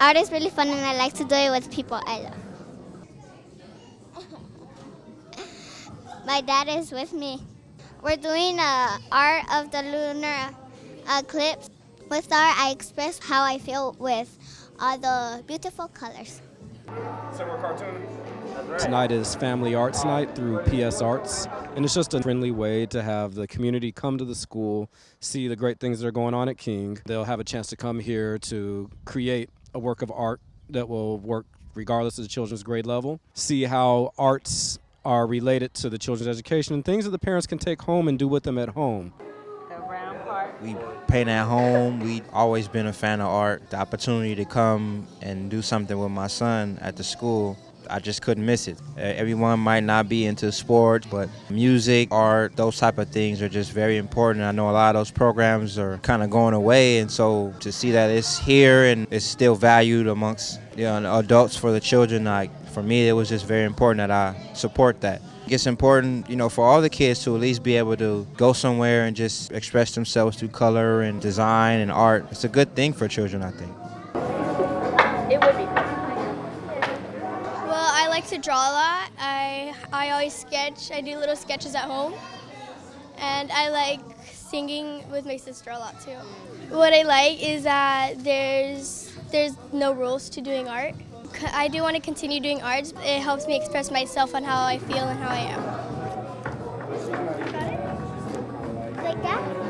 Art is really fun and I like to do it with people I love. My dad is with me. We're doing uh, art of the lunar eclipse. With art, I express how I feel with all the beautiful colors. Summer cartoon. Tonight is Family Arts Night through PS Arts, and it's just a friendly way to have the community come to the school, see the great things that are going on at King. They'll have a chance to come here to create a work of art that will work regardless of the children's grade level, see how arts are related to the children's education and things that the parents can take home and do with them at home. We paint at home. We've always been a fan of art. The opportunity to come and do something with my son at the school, I just couldn't miss it. Uh, Everyone might not be into sports, but music, art, those type of things are just very important. I know a lot of those programs are kind of going away, and so to see that it's here and it's still valued amongst you know, adults for the children, like for me, it was just very important that I support that. It's important, you know, for all the kids to at least be able to go somewhere and just express themselves through color and design and art. It's a good thing for children, I think. Well, I like to draw a lot. I I always sketch. I do little sketches at home, and I like singing with my sister a lot too. What I like is that there's there's no rules to doing art. I do want to continue doing art. It helps me express myself on how I feel and how I am. Like that?